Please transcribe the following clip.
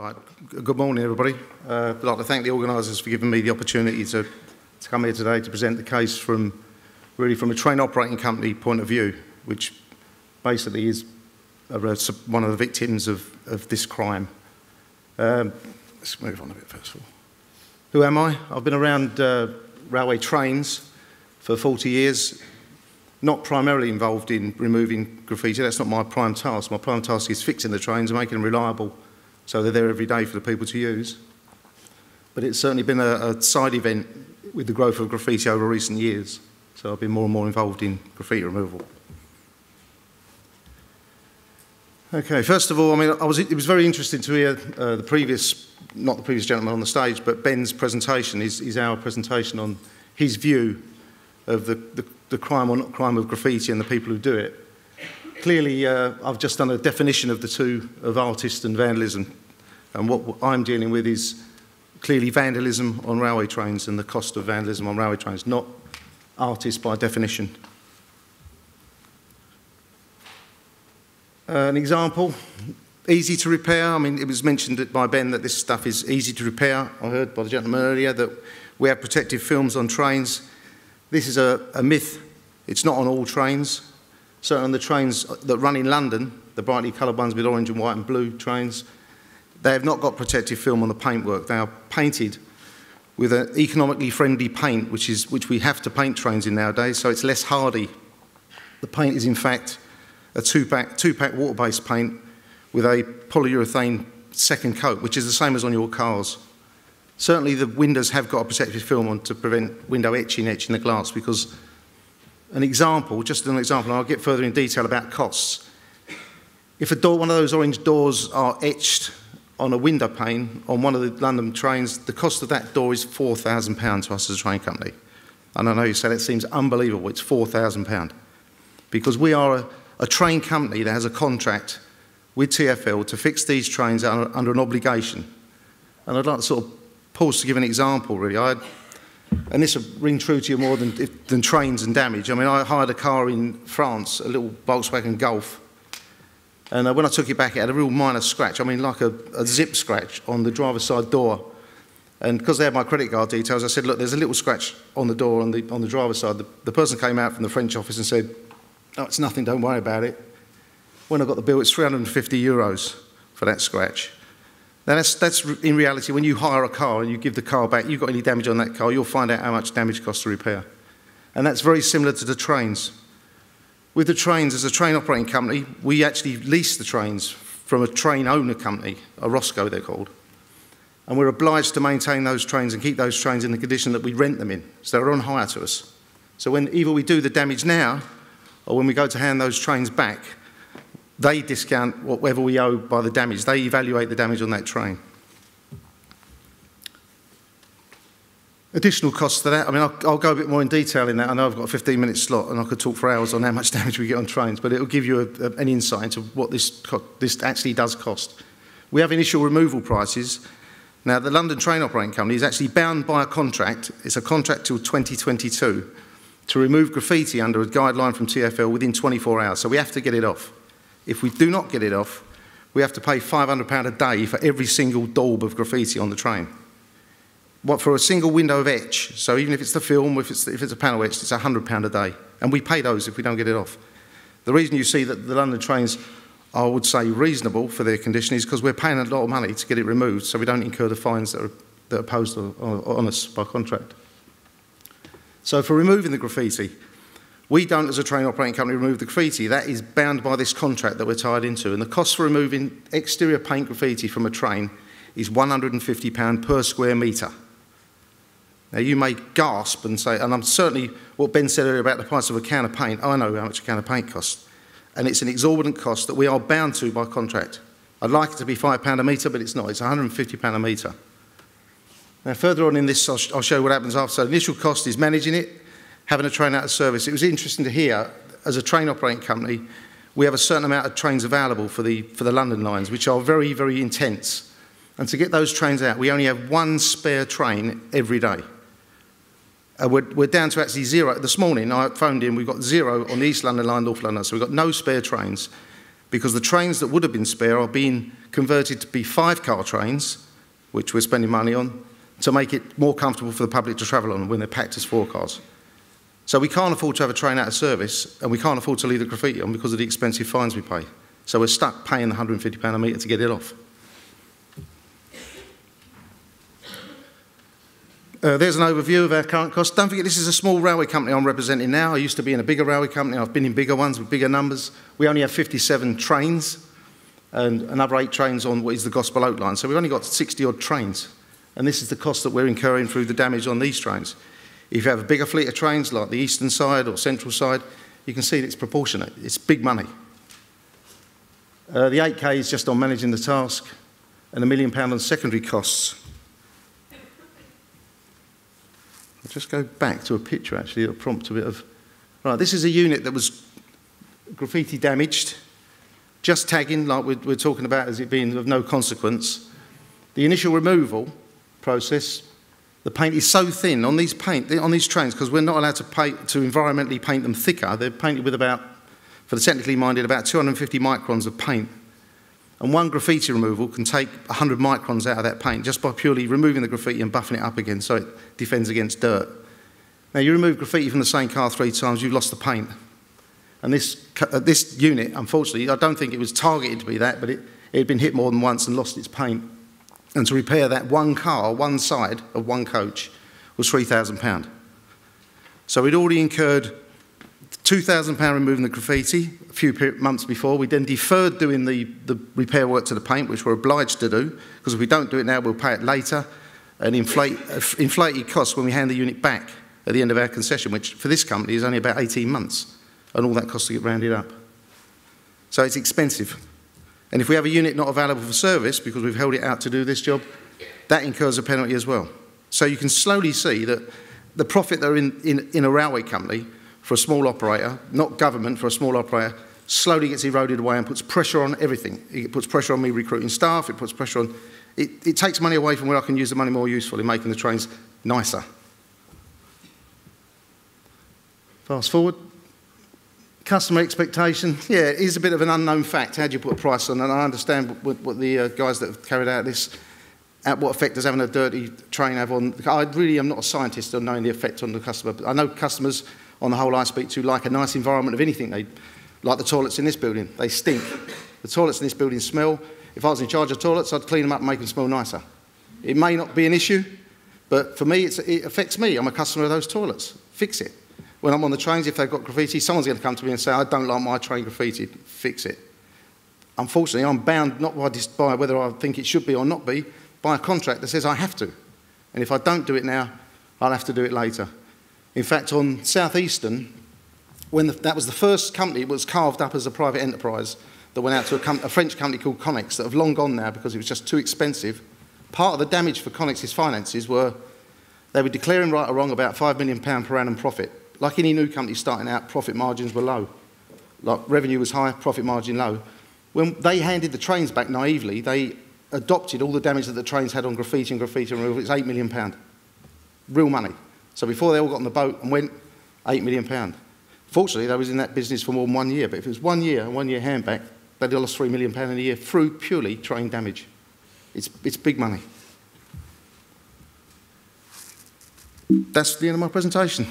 Right. Good morning, everybody. Uh, I'd like to thank the organisers for giving me the opportunity to, to come here today to present the case from really from a train operating company point of view, which basically is one of the victims of, of this crime. Um, let's move on a bit first of all. Who am I? I've been around uh, railway trains for 40 years, not primarily involved in removing graffiti. That's not my prime task. My prime task is fixing the trains and making them reliable so they're there every day for the people to use. But it's certainly been a, a side event with the growth of graffiti over recent years. So I've been more and more involved in graffiti removal. Okay, first of all, I mean, I was, it was very interesting to hear uh, the previous, not the previous gentleman on the stage, but Ben's presentation, his our presentation on his view of the, the, the crime or not crime of graffiti and the people who do it. Clearly, uh, I've just done a definition of the two, of artist and vandalism. And what I'm dealing with is clearly vandalism on railway trains and the cost of vandalism on railway trains, not artists by definition. An example, easy to repair. I mean, it was mentioned by Ben that this stuff is easy to repair. I heard by the gentleman earlier that we have protective films on trains. This is a, a myth. It's not on all trains. So on the trains that run in London, the brightly coloured ones with orange and white and blue trains, they have not got protective film on the paintwork. They are painted with an economically friendly paint, which, is, which we have to paint trains in nowadays, so it's less hardy. The paint is in fact a two-pack, two-pack water-based paint with a polyurethane second coat, which is the same as on your cars. Certainly the windows have got a protective film on to prevent window etching, etching the glass, because an example, just an example, and I'll get further in detail about costs. If a door, one of those orange doors are etched on a window pane on one of the London trains, the cost of that door is £4,000 to us as a train company. And I know you said it seems unbelievable, it's £4,000. Because we are a, a, train company that has a contract with TfL to fix these trains under, under an obligation. And I'd like to sort of pause to give an example, really. I, and this will ring true to you more than, than trains and damage. I mean, I hired a car in France, a little Volkswagen Golf, and uh, when I took it back, it had a real minor scratch. I mean, like a, a zip scratch on the driver's side door. And because they had my credit card details, I said, look, there's a little scratch on the door on the, on the driver's side. The, the person came out from the French office and said, oh, it's nothing, don't worry about it. When I got the bill, it's 350 euros for that scratch. Now that's, that's in reality, when you hire a car and you give the car back, you've got any damage on that car, you'll find out how much damage costs to repair. And that's very similar to the trains. With the trains, as a train operating company, we actually lease the trains from a train owner company, a ROSCO they're called. And we're obliged to maintain those trains and keep those trains in the condition that we rent them in. So they're on hire to us. So when either we do the damage now or when we go to hand those trains back, they discount whatever we owe by the damage. They evaluate the damage on that train. Additional costs to that, I mean, I'll, I'll, go a bit more in detail in that. I know I've got a 15 minute slot and I could talk for hours on how much damage we get on trains, but it'll give you a, a, an insight into what this, this actually does cost. We have initial removal prices. Now, the London Train Operating Company is actually bound by a contract. It's a contract till 2022 to remove graffiti under a guideline from TfL within 24 hours. So we have to get it off. If we do not get it off, we have to pay £500 a day for every single daub of graffiti on the train. What for a single window of etch, so even if it's the film, if it's, if it's a panel etch, it's £100 a day. And we pay those if we don't get it off. The reason you see that the London trains, I would say, reasonable for their condition is because we're paying a lot of money to get it removed so we don't incur the fines that are, that are posed on, on us by contract. So for removing the graffiti, we don't, as a train operating company, remove the graffiti. That is bound by this contract that we're tied into. And the cost for removing exterior paint graffiti from a train is £150 per square metre. Now, you may gasp and say, and I'm certainly what Ben said earlier about the price of a can of paint, I know how much a can of paint costs. And it's an exorbitant cost that we are bound to by contract. I'd like it to be £5 a metre, but it's not. It's £150 a metre. Now, further on in this, I'll, I'll show what happens after. So, initial cost is managing it, having a train out of service. It was interesting to hear, as a train operating company, we have a certain amount of trains available for the, for the London lines, which are very, very intense. And to get those trains out, we only have one spare train every day. Uh, we're, we're, down to actually zero. This morning, I phoned in, we've got zero on the East London line, North London, so we've got no spare trains. because the trains that would have been spare are being converted to be five-car trains, which we're spending money on, to make it more comfortable for the public to travel on when they're packed as four cars. So we can't afford to have a train out of service, and we can't afford to leave the graffiti on because of the expensive fines we pay. So we're stuck paying the £150 a metre to get it off. Uh, there's an overview of our current costs. Don't forget, this is a small railway company I'm representing now. I used to be in a bigger railway company. I've been in bigger ones with bigger numbers. We only have 57 trains and another eight trains on what is the Gospel Oak line. So we've only got 60 odd trains. And this is the cost that we're incurring through the damage on these trains. If you have a bigger fleet of trains like the eastern side or central side, you can see that it's proportionate. It's big money. Uh, the 8K is just on managing the task and a million pound on secondary costs. I'll just go back to a picture actually that'll prompt a bit of... Right, this is a unit that was graffiti damaged, just tagging like we're, we're talking about as it being of no consequence. The initial removal process, the paint is so thin on these paint on these trains because we're not allowed to paint to environmentally paint them thicker. They're painted with about, for the technically minded, about 250 microns of paint. And one graffiti removal can take 100 microns out of that paint just by purely removing the graffiti and buffing it up again so it defends against dirt. Now, you remove graffiti from the same car three times, you've lost the paint. And this, uh, this unit, unfortunately, I don't think it was targeted to be that, but it, it had been hit more than once and lost its paint. And to repair that one car, one side of one coach, was £3,000. So we'd already incurred £2,000 removing the graffiti a few months before. We then deferred doing the, the repair work to the paint, which we're obliged to do, because if we don't do it now, we'll pay it later, and inflate, uh, inflated costs when we hand the unit back at the end of our concession, which for this company is only about 18 months, and all that costs to get rounded up. So it's expensive. And if we have a unit not available for service because we've held it out to do this job, that incurs a penalty as well. So you can slowly see that the profit that are in, in, in a railway company for a small operator, not government for a small operator, slowly gets eroded away and puts pressure on everything. It puts pressure on me recruiting staff, it puts pressure on... It, it takes money away from where I can use the money more usefully, in making the trains nicer. Fast forward. Customer expectation, yeah, it is a bit of an unknown fact. How do you put a price on? And I understand what, what the uh, guys that have carried out this, at what effect does having a dirty train have on... I really am not a scientist on knowing the effect on the customer, but I know customers on the whole I speak to like a nice environment of anything. They like the toilets in this building. They stink. The toilets in this building smell. If I was in charge of toilets, I'd clean them up and make them smell nicer. It may not be an issue, but for me, it affects me. I'm a customer of those toilets. Fix it. When I'm on the trains, if they've got graffiti, someone's going to come to me and say, I don't like my train graffiti. Fix it. Unfortunately, I'm bound not by, by whether I think it should be or not be, by a contract that says I have to. And if I don't do it now, I'll have to do it later. In fact, on Southeastern, when the, that was the first company, it was carved up as a private enterprise that went out to a, a, French company called Connex that have long gone now because it was just too expensive. Part of the damage for Connex's finances were they were declaring right or wrong about £5 million per annum profit. Like any new company starting out, profit margins were low. Like revenue was high, profit margin low. When they handed the trains back naively, they adopted all the damage that the trains had on graffiti and graffiti removal. It's £8 million. Real money. So before they all got on the boat and went, £8 million. Fortunately, they was in that business for more than one year, but if it was one year and one year handback, they'd lost £3 million in a year through purely train damage. It's, it's big money. That's the end of my presentation.